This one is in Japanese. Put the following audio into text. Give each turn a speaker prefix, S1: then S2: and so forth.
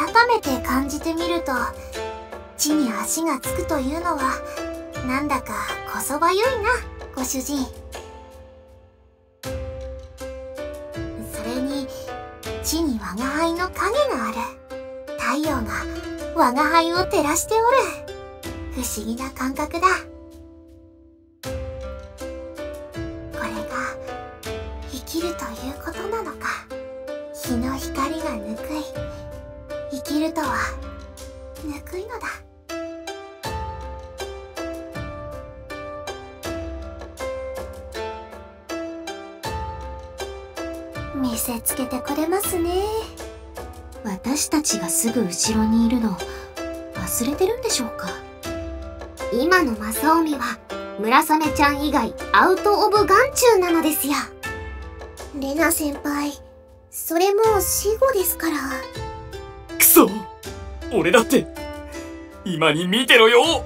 S1: 改めて感じてみると地に足がつくというのはなんだかこそばゆいなご主人。それに地に我が輩の影がある太陽が我が輩を照らしておる不思議な感覚だ。これが生きるということなのか日の光がぬくい。生きるとは。ぬくいのだ。見せつけてくれますね。
S2: 私たちがすぐ後ろにいるの忘れてるんでしょうか？
S1: 今の正臣は村雨ちゃん以外アウト・オブ・眼中なのですよ。レナ先輩それもう死後ですから
S3: 俺だって今に見てろよ。